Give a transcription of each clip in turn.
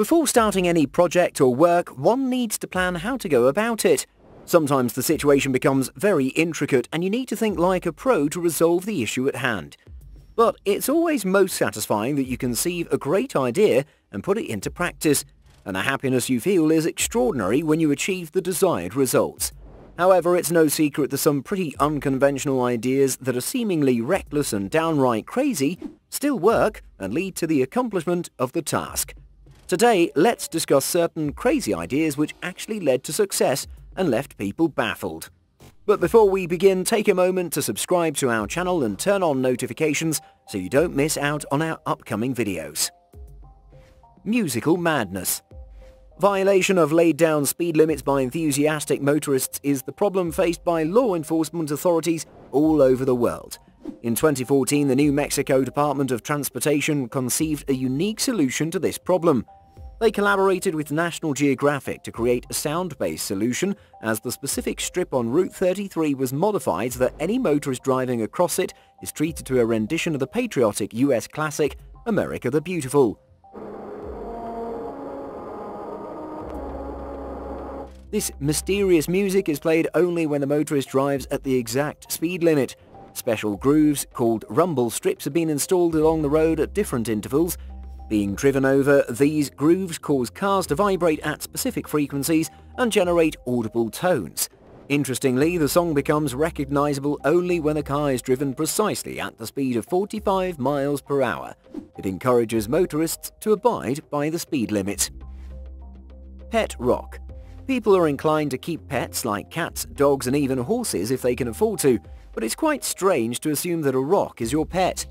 Before starting any project or work, one needs to plan how to go about it. Sometimes the situation becomes very intricate and you need to think like a pro to resolve the issue at hand. But it's always most satisfying that you conceive a great idea and put it into practice, and the happiness you feel is extraordinary when you achieve the desired results. However, it's no secret that some pretty unconventional ideas that are seemingly reckless and downright crazy still work and lead to the accomplishment of the task. Today, let's discuss certain crazy ideas which actually led to success and left people baffled. But before we begin, take a moment to subscribe to our channel and turn on notifications so you don't miss out on our upcoming videos. Musical Madness Violation of laid-down speed limits by enthusiastic motorists is the problem faced by law enforcement authorities all over the world. In 2014, the New Mexico Department of Transportation conceived a unique solution to this problem. They collaborated with National Geographic to create a sound-based solution as the specific strip on Route 33 was modified so that any motorist driving across it is treated to a rendition of the patriotic US classic America the Beautiful. This mysterious music is played only when the motorist drives at the exact speed limit. Special grooves, called rumble strips, have been installed along the road at different intervals being driven over, these grooves cause cars to vibrate at specific frequencies and generate audible tones. Interestingly, the song becomes recognizable only when a car is driven precisely at the speed of 45 miles per hour. It encourages motorists to abide by the speed limit. Pet Rock People are inclined to keep pets like cats, dogs and even horses if they can afford to, but it's quite strange to assume that a rock is your pet.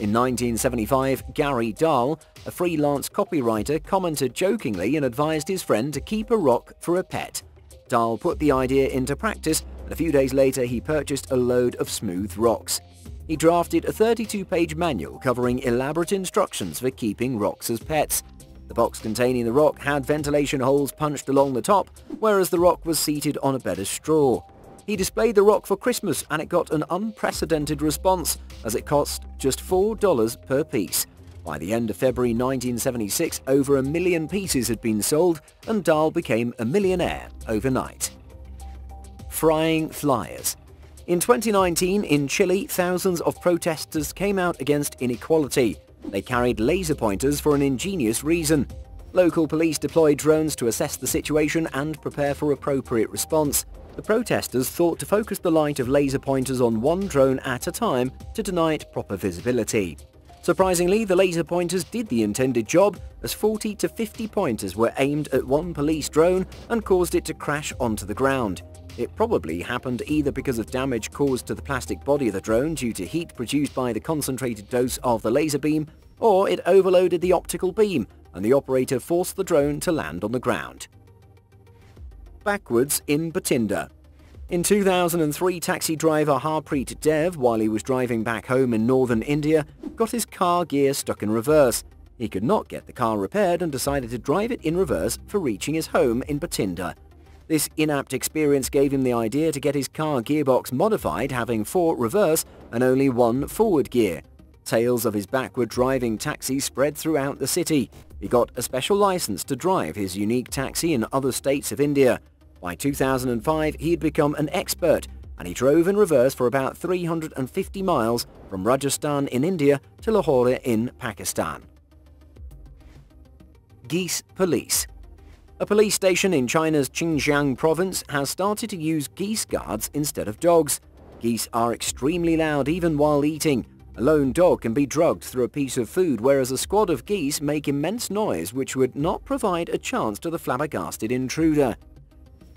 In 1975, Gary Dahl, a freelance copywriter, commented jokingly and advised his friend to keep a rock for a pet. Dahl put the idea into practice, and a few days later he purchased a load of smooth rocks. He drafted a 32-page manual covering elaborate instructions for keeping rocks as pets. The box containing the rock had ventilation holes punched along the top, whereas the rock was seated on a bed of straw. He displayed the rock for Christmas and it got an unprecedented response as it cost just $4 per piece. By the end of February 1976, over a million pieces had been sold and Dahl became a millionaire overnight. Frying Flyers In 2019, in Chile, thousands of protesters came out against inequality. They carried laser pointers for an ingenious reason. Local police deployed drones to assess the situation and prepare for appropriate response. The protesters thought to focus the light of laser pointers on one drone at a time to deny it proper visibility. Surprisingly, the laser pointers did the intended job as 40 to 50 pointers were aimed at one police drone and caused it to crash onto the ground. It probably happened either because of damage caused to the plastic body of the drone due to heat produced by the concentrated dose of the laser beam, or it overloaded the optical beam and the operator forced the drone to land on the ground backwards in Bathinda. In 2003, taxi driver Harpreet Dev, while he was driving back home in northern India, got his car gear stuck in reverse. He could not get the car repaired and decided to drive it in reverse for reaching his home in Bathinda. This inapt experience gave him the idea to get his car gearbox modified, having four reverse and only one forward gear. Tales of his backward driving taxi spread throughout the city. He got a special license to drive his unique taxi in other states of India. By 2005, he had become an expert and he drove in reverse for about 350 miles from Rajasthan in India to Lahore in Pakistan. Geese Police A police station in China's Xinjiang province has started to use geese guards instead of dogs. Geese are extremely loud even while eating. A lone dog can be drugged through a piece of food, whereas a squad of geese make immense noise which would not provide a chance to the flabbergasted intruder.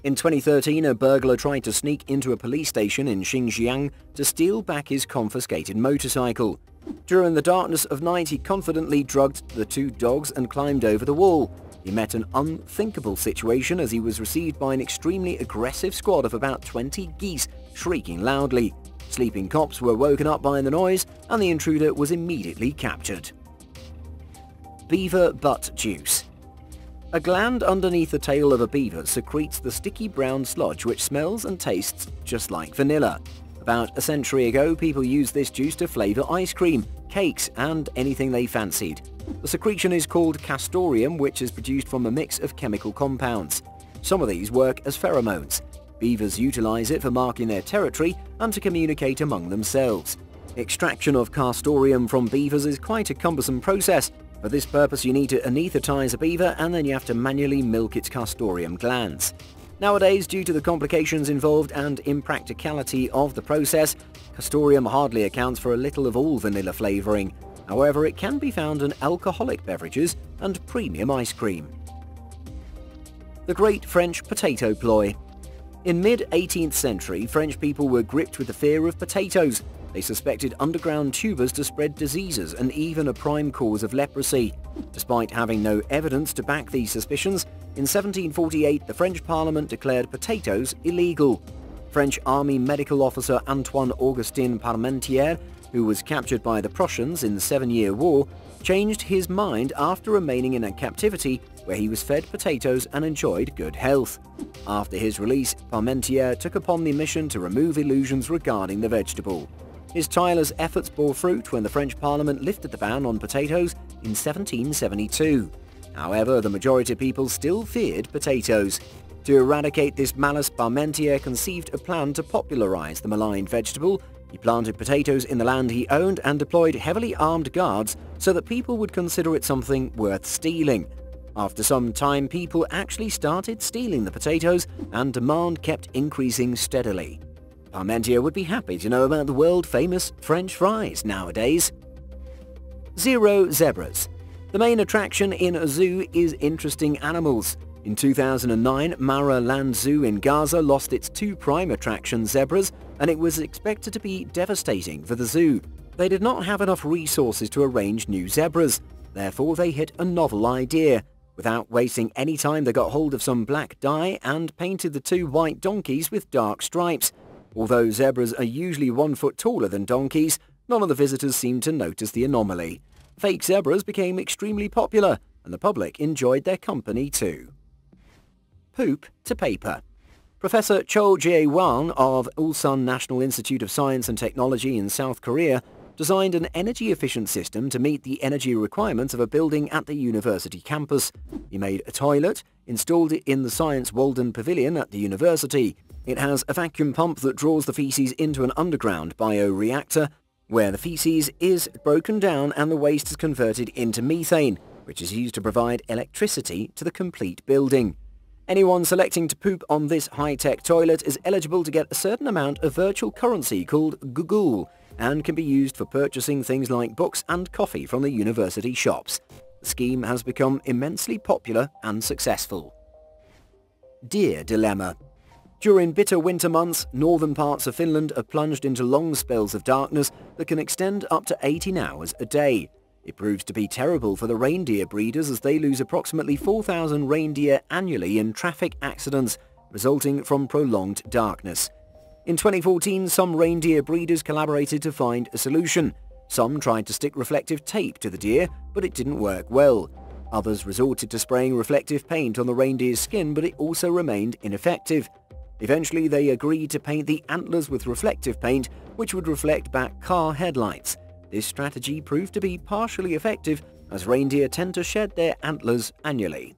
In 2013, a burglar tried to sneak into a police station in Xinjiang to steal back his confiscated motorcycle. During the darkness of night, he confidently drugged the two dogs and climbed over the wall. He met an unthinkable situation as he was received by an extremely aggressive squad of about 20 geese shrieking loudly. Sleeping cops were woken up by the noise and the intruder was immediately captured. Beaver Butt Juice a gland underneath the tail of a beaver secretes the sticky brown sludge which smells and tastes just like vanilla. About a century ago, people used this juice to flavour ice cream, cakes and anything they fancied. The secretion is called castoreum, which is produced from a mix of chemical compounds. Some of these work as pheromones. Beavers utilise it for marking their territory and to communicate among themselves. Extraction of castoreum from beavers is quite a cumbersome process. For this purpose you need to anaesthetize a beaver and then you have to manually milk its castoreum glands. Nowadays, due to the complications involved and impracticality of the process, castoreum hardly accounts for a little of all vanilla flavouring. However, it can be found in alcoholic beverages and premium ice cream. The Great French Potato Ploy In mid-18th century, French people were gripped with the fear of potatoes. They suspected underground tubers to spread diseases and even a prime cause of leprosy. Despite having no evidence to back these suspicions, in 1748 the French Parliament declared potatoes illegal. French Army medical officer Antoine Augustin Parmentier, who was captured by the Prussians in the Seven-Year War, changed his mind after remaining in a captivity where he was fed potatoes and enjoyed good health. After his release, Parmentier took upon the mission to remove illusions regarding the vegetable. His tireless efforts bore fruit when the French Parliament lifted the ban on potatoes in 1772. However, the majority of people still feared potatoes. To eradicate this malice, Parmentier conceived a plan to popularize the maligned vegetable. He planted potatoes in the land he owned and deployed heavily armed guards so that people would consider it something worth stealing. After some time, people actually started stealing the potatoes and demand kept increasing steadily. Parmentier would be happy to know about the world-famous French fries nowadays. Zero Zebras the main attraction in a zoo is interesting animals. In 2009, Marah Land Zoo in Gaza lost its two prime attraction zebras, and it was expected to be devastating for the zoo. They did not have enough resources to arrange new zebras. Therefore, they hit a novel idea. Without wasting any time, they got hold of some black dye and painted the two white donkeys with dark stripes. Although zebras are usually one foot taller than donkeys, none of the visitors seemed to notice the anomaly. Fake zebras became extremely popular, and the public enjoyed their company too. Poop to paper. Professor Cho Jae-won of Ulsan National Institute of Science and Technology in South Korea designed an energy-efficient system to meet the energy requirements of a building at the university campus. He made a toilet, installed it in the Science Walden Pavilion at the university. It has a vacuum pump that draws the feces into an underground bioreactor where the feces is broken down and the waste is converted into methane, which is used to provide electricity to the complete building. Anyone selecting to poop on this high-tech toilet is eligible to get a certain amount of virtual currency called Google and can be used for purchasing things like books and coffee from the university shops. The scheme has become immensely popular and successful. Deer Dilemma during bitter winter months, northern parts of Finland are plunged into long spells of darkness that can extend up to 18 hours a day. It proves to be terrible for the reindeer breeders as they lose approximately 4,000 reindeer annually in traffic accidents resulting from prolonged darkness. In 2014, some reindeer breeders collaborated to find a solution. Some tried to stick reflective tape to the deer, but it didn't work well. Others resorted to spraying reflective paint on the reindeer's skin, but it also remained ineffective. Eventually, they agreed to paint the antlers with reflective paint, which would reflect back car headlights. This strategy proved to be partially effective, as reindeer tend to shed their antlers annually.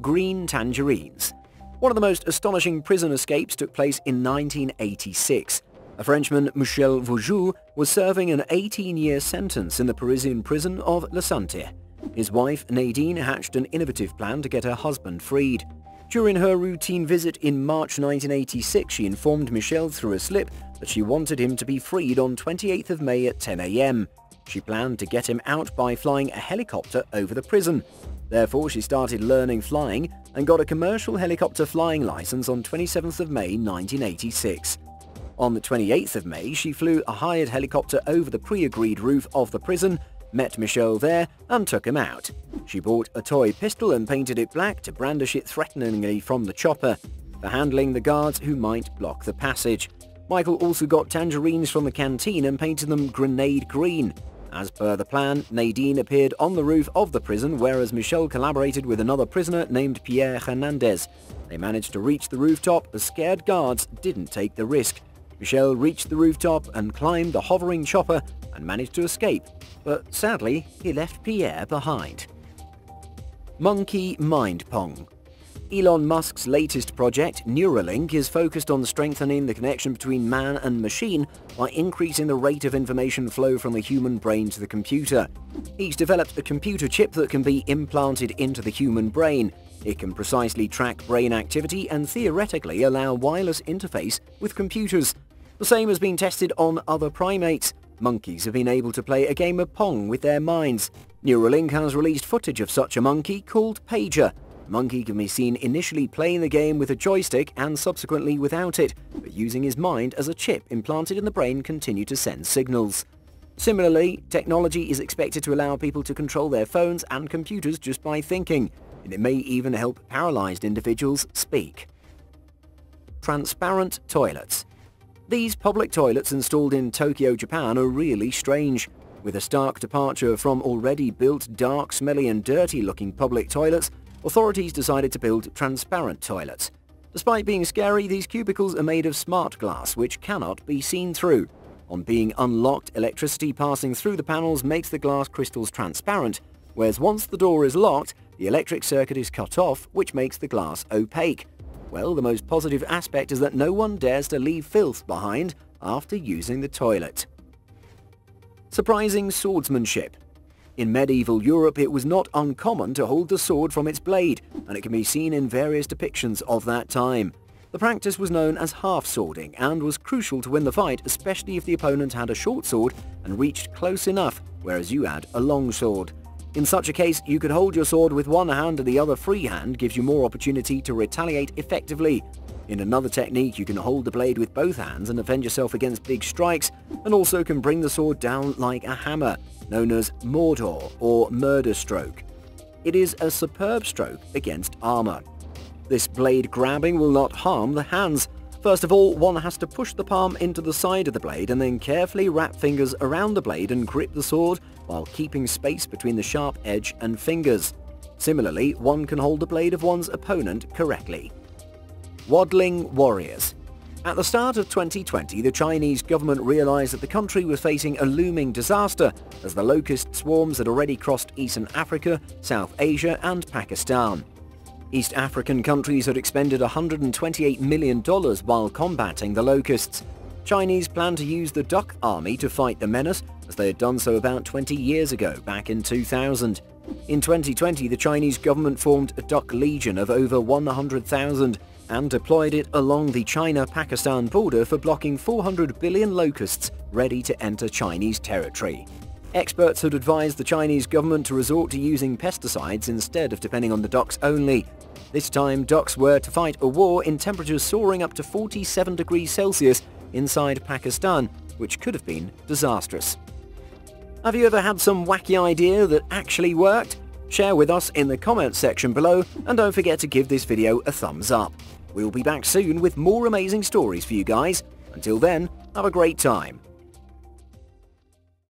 Green Tangerines One of the most astonishing prison escapes took place in 1986. A Frenchman, Michel Vaujour, was serving an 18-year sentence in the Parisian prison of La Santé. His wife, Nadine, hatched an innovative plan to get her husband freed. During her routine visit in March 1986, she informed Michel through a slip that she wanted him to be freed on 28th of May at 10 a.m. She planned to get him out by flying a helicopter over the prison. Therefore, she started learning flying and got a commercial helicopter flying license on 27th of May 1986. On the 28th of May, she flew a hired helicopter over the pre-agreed roof of the prison met Michel there and took him out. She bought a toy pistol and painted it black to brandish it threateningly from the chopper, for handling the guards who might block the passage. Michael also got tangerines from the canteen and painted them grenade green. As per the plan, Nadine appeared on the roof of the prison, whereas Michel collaborated with another prisoner named Pierre Hernandez. They managed to reach the rooftop, but scared guards didn't take the risk. Michel reached the rooftop and climbed the hovering chopper and managed to escape, but sadly he left Pierre behind. Monkey Mind Pong Elon Musk's latest project, Neuralink, is focused on strengthening the connection between man and machine by increasing the rate of information flow from the human brain to the computer. He's developed a computer chip that can be implanted into the human brain. It can precisely track brain activity and theoretically allow wireless interface with computers. The same has been tested on other primates. Monkeys have been able to play a game of Pong with their minds. Neuralink has released footage of such a monkey called Pager. Monkey can be seen initially playing the game with a joystick and subsequently without it, but using his mind as a chip implanted in the brain continue to send signals. Similarly, technology is expected to allow people to control their phones and computers just by thinking, and it may even help paralyzed individuals speak. Transparent toilets. These public toilets installed in Tokyo, Japan are really strange. With a stark departure from already built dark, smelly and dirty looking public toilets, authorities decided to build transparent toilets. Despite being scary, these cubicles are made of smart glass which cannot be seen through. On being unlocked, electricity passing through the panels makes the glass crystals transparent, whereas once the door is locked, the electric circuit is cut off, which makes the glass opaque. Well, the most positive aspect is that no one dares to leave filth behind after using the toilet. Surprising swordsmanship. In medieval Europe, it was not uncommon to hold the sword from its blade, and it can be seen in various depictions of that time. The practice was known as half-swording and was crucial to win the fight, especially if the opponent had a short sword and reached close enough, whereas you had a long sword. In such a case, you could hold your sword with one hand and the other free hand gives you more opportunity to retaliate effectively. In another technique, you can hold the blade with both hands and defend yourself against big strikes, and also can bring the sword down like a hammer, known as Mordhau or Murder Stroke. It is a superb stroke against armor. This blade grabbing will not harm the hands. First of all, one has to push the palm into the side of the blade and then carefully wrap fingers around the blade and grip the sword while keeping space between the sharp edge and fingers. Similarly, one can hold the blade of one's opponent correctly. Waddling Warriors At the start of 2020, the Chinese government realized that the country was facing a looming disaster as the locust swarms had already crossed eastern Africa, South Asia and Pakistan. East African countries had expended $128 million while combating the locusts, Chinese plan to use the duck army to fight the menace, as they had done so about 20 years ago, back in 2000. In 2020, the Chinese government formed a duck legion of over 100,000 and deployed it along the China-Pakistan border for blocking 400 billion locusts ready to enter Chinese territory. Experts had advised the Chinese government to resort to using pesticides instead of depending on the ducks only. This time, ducks were to fight a war in temperatures soaring up to 47 degrees Celsius inside Pakistan, which could have been disastrous. Have you ever had some wacky idea that actually worked? Share with us in the comments section below and don't forget to give this video a thumbs up. We'll be back soon with more amazing stories for you guys. Until then, have a great time.